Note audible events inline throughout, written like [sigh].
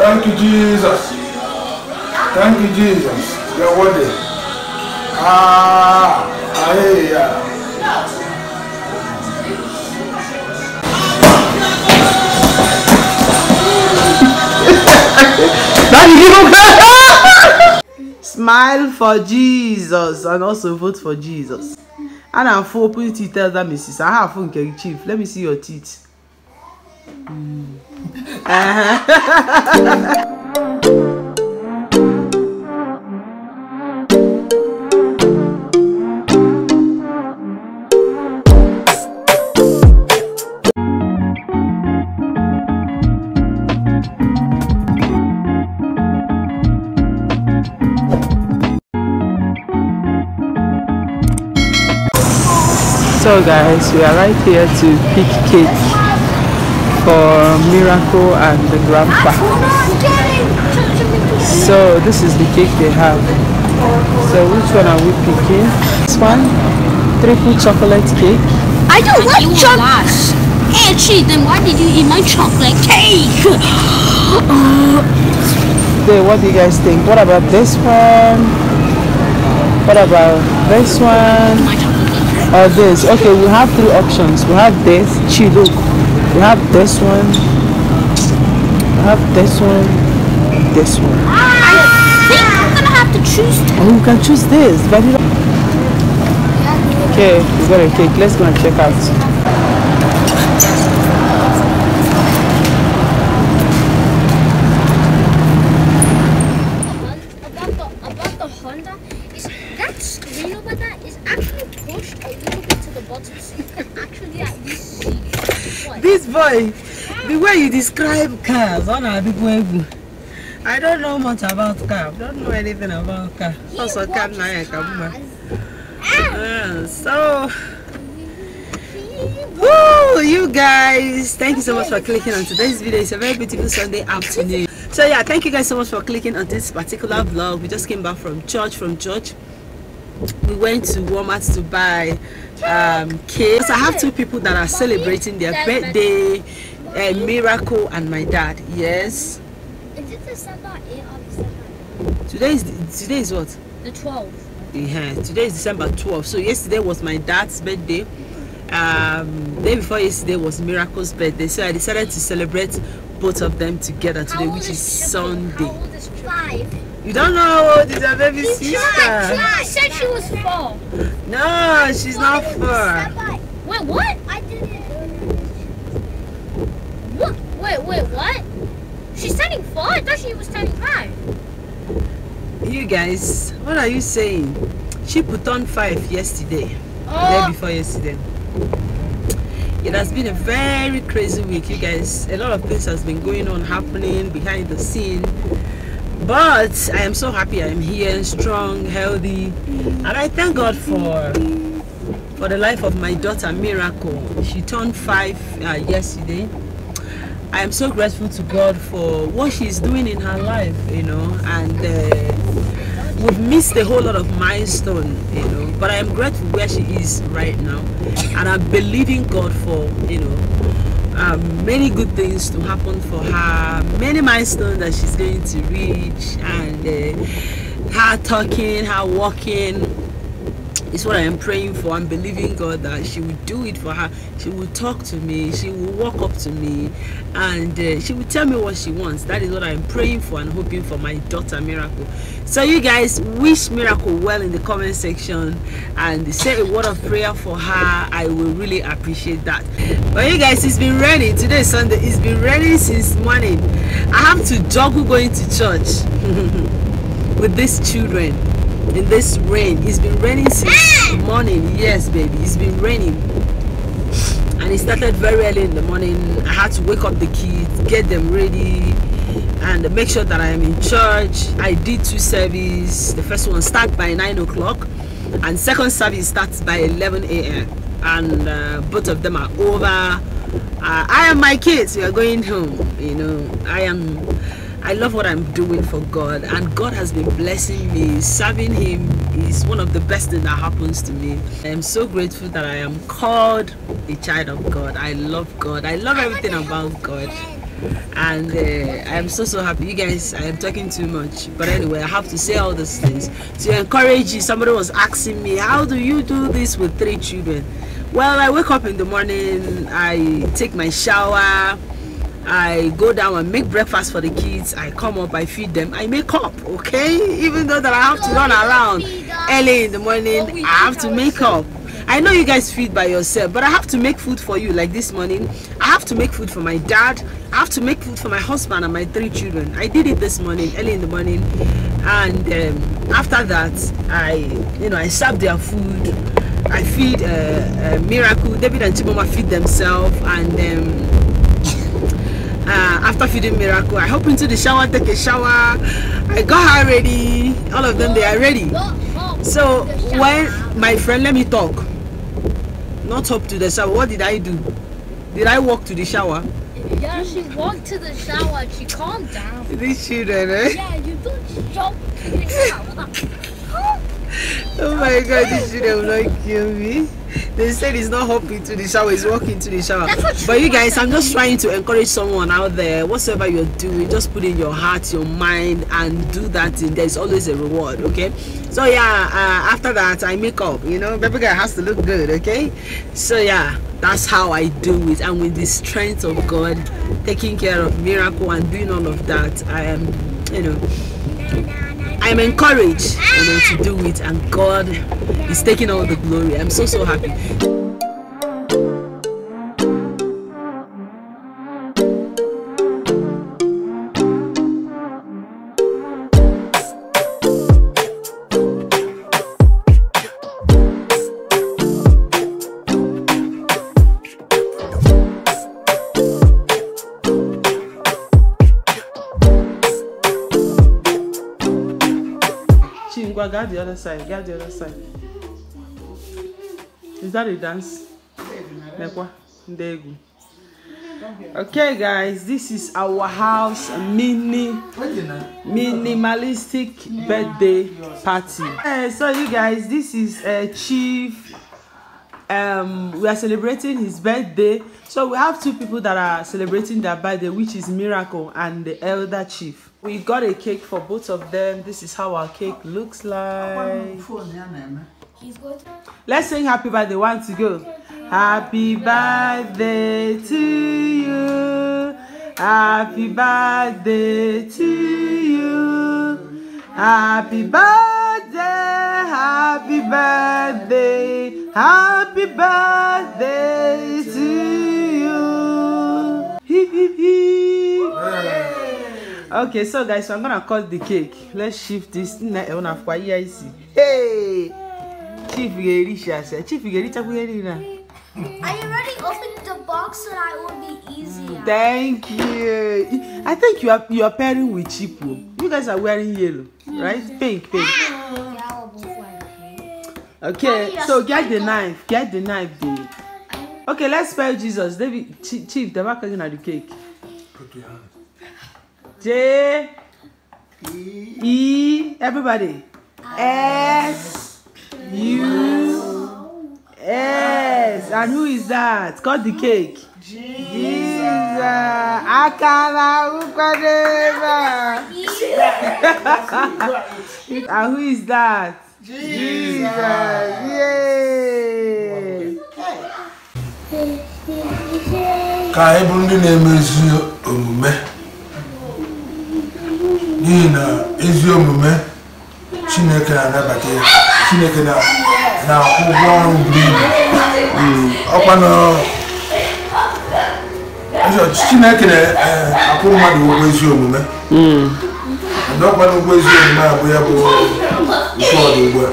Thank you, Jesus. Thank you, Jesus. You're worthy. Ah, hey, yeah. [laughs] [laughs] Smile for Jesus and also vote for Jesus. And I'm for open to tell that Mrs. I have fun, carry chief. Let me see your teeth. Mm. So guys, we are right here to pick cake for Miracle and the grandpa. So this is the cake they have. So which one are we picking? This one, triple chocolate cake. I don't like chocolate. Actually, then why did you eat my chocolate cake? [sighs] Okay, what do you guys think? What about this one? What about this one? my chocolate cake. Or this? Okay, we have three options. We have this, chi look. We have this one. We have this one. This one. I think I'm gonna have to choose. Oh, we can choose this. Vanilla. Okay, we got a cake. Let's go and check out. That actually pushed a little bit to the bottom, so you actually at least. This boy, the way you describe cars, on a big way. I don't know much about car. don't know anything about car. Also, car na ya cars. Yeah, so Woo, you guys thank you so much for clicking on today's video it's a very beautiful sunday afternoon so yeah thank you guys so much for clicking on this particular vlog we just came back from church from church we went to walmart to buy um cakes i have two people that are celebrating their birthday uh, miracle and my dad yes Is it December 8 or December today is today is what the 12th? Yeah, today is December 12th. So yesterday was my dad's birthday. Um, day before yesterday was Miracle's birthday. So I decided to celebrate both of them together today, which is? How Sunday. old is Five. You don't know how old is your baby sister? She said she was four. No, she's not four. Wait, what? I did it. What? Wait, wait, what? She's turning four? I thought she was turning five. You guys, what are you saying? She put on five yesterday. Day Oh, before yesterday. It has been a very crazy week, you guys. A lot of things has been going on, happening behind the scene. But I am so happy I am here, strong, healthy, and I thank God for for the life of my daughter Miracle. She turned five uh, yesterday. I am so grateful to God for what she's doing in her life, you know, and uh, we've missed a whole lot of milestone, you know, but I am grateful where she is right now, and I'm believing God for, you know, um, many good things to happen for her, many milestones that she's going to reach, and uh, her talking, her walking, is what I am praying for. I'm believing God that she will do it for her. She will talk to me. She will walk up to me, and uh, she will tell me what she wants. That is what I'm praying for and hoping for my daughter Miracle. So you guys wish Miracle well in the comment section and say a word of prayer for her. I will really appreciate that. But you guys, it's been raining. Today Sunday. It's been raining since morning. I have to juggle going to church [laughs] with these children in this rain. It's been raining since morning. Yes, baby, it's been raining. And it started very early in the morning. I had to wake up the kids, get them ready, and make sure that I am in church. I did two service. The first one start by 9 o'clock, and second service starts by 11 a.m. And uh, both of them are over. Uh, I and my kids, we are going home. You know, I am I love what I'm doing for God, and God has been blessing me. Serving Him is one of the best things that happens to me. I am so grateful that I am called a child of God. I love God. I love everything about God. and uh, i'm so so happy you guys i am talking too much but anyway i have to say all these things to encourage you somebody was asking me how do you do this with three children well i wake up in the morning i take my shower I go down and make breakfast for the kids. I come up, I feed them, I make up, okay? Even though that I have to run around early in the morning, I have to make up. I know you guys feed by yourself, but I have to make food for you. Like this morning, I have to make food for my dad. I have to make food for my husband and my three children. I did it this morning, early in the morning, and um, after that, I, you know, I serve their food. I feed uh, uh, Miracle. David and Chimoma feed themselves, and. Um, uh, after feeding miracle i hop into the shower take a shower i got her ready all of them they are ready so when my friend let me talk not up to the shower what did i do did i walk to the shower Yeah, she walked to the shower. She calmed down. these children eh? Yeah, you don't jump to the shower. Oh my god these children will not kill me. They said he's not hopping to the shower he's walking to the shower. But you guys i'm just trying to encourage someone out there whatsoever you're doing just put in your heart your mind and do that thing. There's always a reward okay? So yeah uh, after that i make up you know? Baby girl has to look good okay? So yeah that's how i do it. And with the strength of god taking care of miracle and doing all of that i am you know I'm encouraged you know, to do it, and God is taking all the glory. I'm so so happy. The other side. Get the other side. Is that a dance? Ndegu. Okay, guys, this is our house mini minimalistic birthday party. Eh, so you guys, this is uh, Chief. Um, we are celebrating his birthday. So we have two people that are celebrating their birthday, which is Miracle and the Elder Chief. We got a cake for both of them. This is how our cake looks like. Let's sing happy birthday. One to go. Happy birthday to you. Happy birthday to you. Happy birthday. Happy birthday. Happy birthday to you. Hip, hip, hip. Okay, so guys, so I'm gonna cut the cake. Let's shift this. Na- una fwa iya isi. Hey! Chief ga-eri shasha. Chief ga-erichakwa ihe niile a. I already opened the box so that it would be easier. Thank you. I think you are you are pairing with Chipo. Oh. You guys are wearing yellow, right? Pink, pink. Yeah, we'll both wear pink. Okay, so get the knife. Get the knife, babe. Okay, let's spell Jesus. David, Chi- Chief, the back at the cake. Put your hand. J E everybody S U S and who is that? Cut the cake. Jesus. Akara ukwadeba. [laughs] And who is that? Jesus. Yay. ka anyị bụrụ ndị na-eme ezi omume n'ihi na ezi omume chineke na-anabata ya. Chineke na- na-akwụ ụgwọ ọrụ buru ibu ọkwa na Ọzọ, chineke na-akwụ mmadụ ụgwọ ezi omume. Ndị ọkwa na ụgwọ ezi omume a bụ ya bụ nke ọdụ ugbu a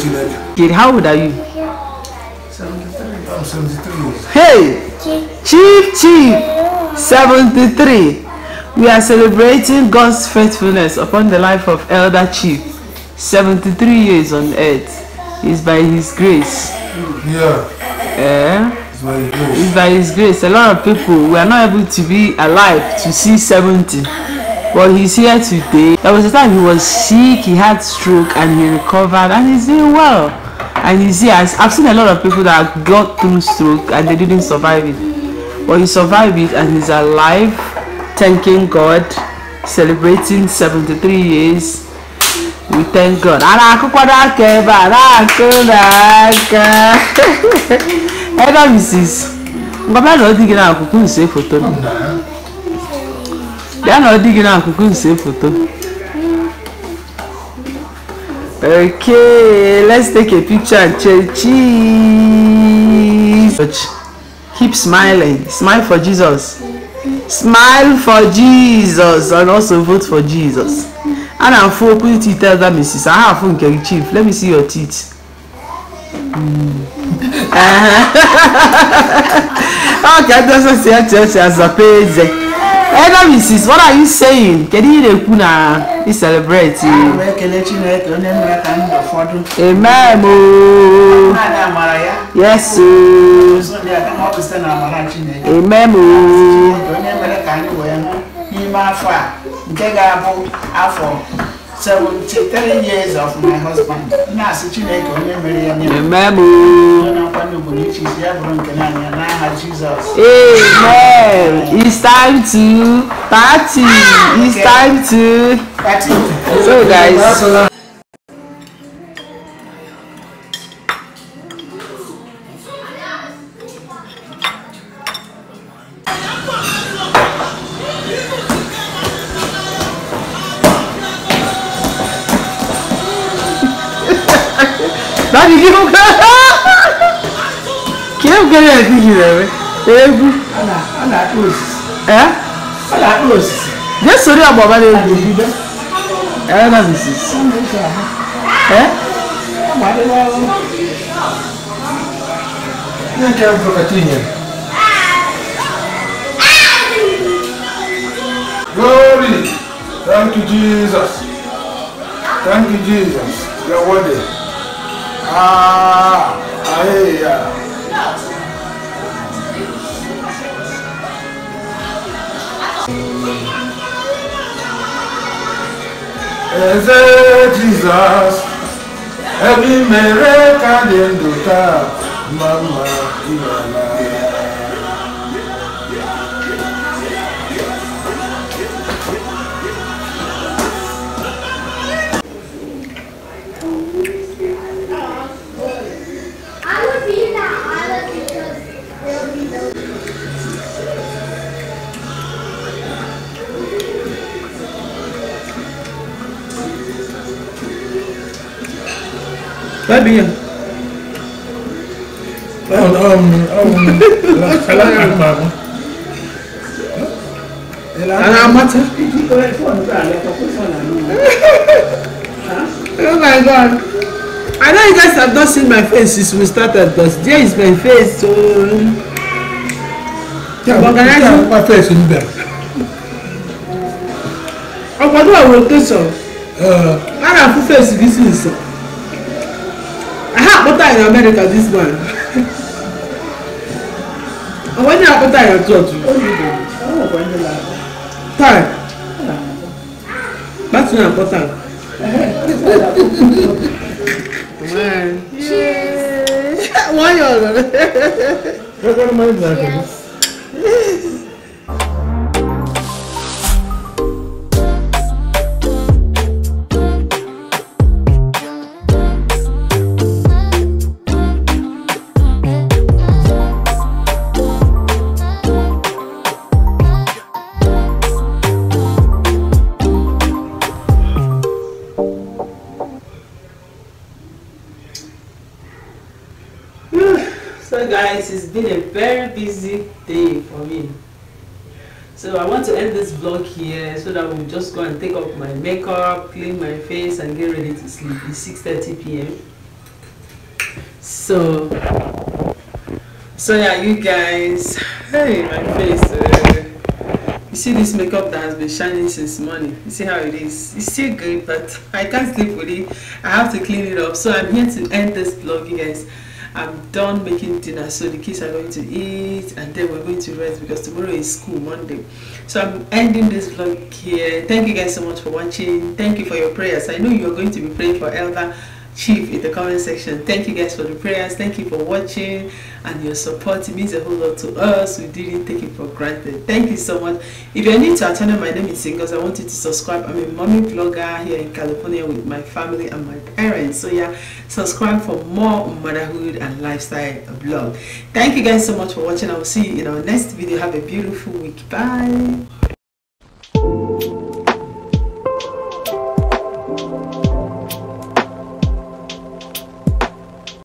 chineke. Kid, how old are you? I'm 73 years Hey, Chief. Chief 73. We are celebrating God's faithfulness upon the life of Elder Chief 73 years on earth. It's by His grace. yeah Eh? it's very good It's by His grace. A lot of people were not able to be alive to see 70. But he's here today. There was a time he was sick, he had stroke, and he recovered, and he's doing well. And he's here. I've seen a lot of people that got through stroke and they didn't survive it. but he survived it and he's alive thanking god celebrating 73 years we thank god a na-akụkwado aka ebe a na-akụ n'aka ebe mrs ngwa bịa na dị gị n'akụkụ nse foto bịa na dị gị n'akụkụ nse foto Okay, let's take a picture and. Cheese. Keep smiling. Smile for Jesus. Smile for Jesus and also vote for Jesus. I'm full put it tell that Mrs. I have fun chief. Let me see your teeth. Mm. [laughs] okay, that's what I say as a page. ego mrs what are you saying? Kedu ihe na-ekwu na ị celebrate? Amen oh. yes oh. amen oh. n'ime afọ a nke ga-abụ afọ 73 years of my husband na asị chineke onye mere ya nye Amen. It's time to party. It's time to. So guys. Sabe que não Que é o que ele é aqui, Guilherme? Ego. Ana, Ana Cruz. É? Ana Cruz. Já sou eu a boba dele. É, não é isso. É? Não quero um trocadinho. Glory! Thank you, Jesus. Thank you, Jesus. You're worthy. Ah, yeah. Eze Jizọs, ebe i mere ka dị ndụ taa, mma mma ịmala. I amata Ikikere fon ga alekwa fon anụ. oh my god. I know you guys have not seen my face since we started but there is my face so. Organizing- Kwa face mbẹ. ọkwado a rotation Uh, a na-afụ face gị since aha akpọta in America this man. When you happen time you talk to you? Time. That's not important. Man. Why you all? What am I doing? Guys, it's been a very busy day for me. So I want to end this vlog here so that we'll just go and take off my makeup, clean my face and get ready to sleep. It's 6.30 p.m. So, so yeah, you guys, hey, my face. Uh, you see this makeup that has been shining since morning. You see how it is? It's still good, but I can't sleep with it. I have to clean it up. So I'm here to end this vlog, you guys. I'm done making dinner, so the kids are going to eat, and then we're going to rest because tomorrow is school, Monday. So I'm ending this vlog here. Thank you guys so much for watching. Thank you for your prayers. I know you're going to be praying for Elder chief in the comment section. Thank you guys for the prayers. Thank you for watching and your support. It means a whole lot to us. We didn't take it for granted. Thank you so much. If you're new to our channel, my name is Singles. I want you to subscribe. I'm a mommy vlogger here in California with my family and my parents. So yeah, subscribe for more motherhood and lifestyle vlog. Thank you guys so much for watching. I will see you in our next video. Have a beautiful week. Bye.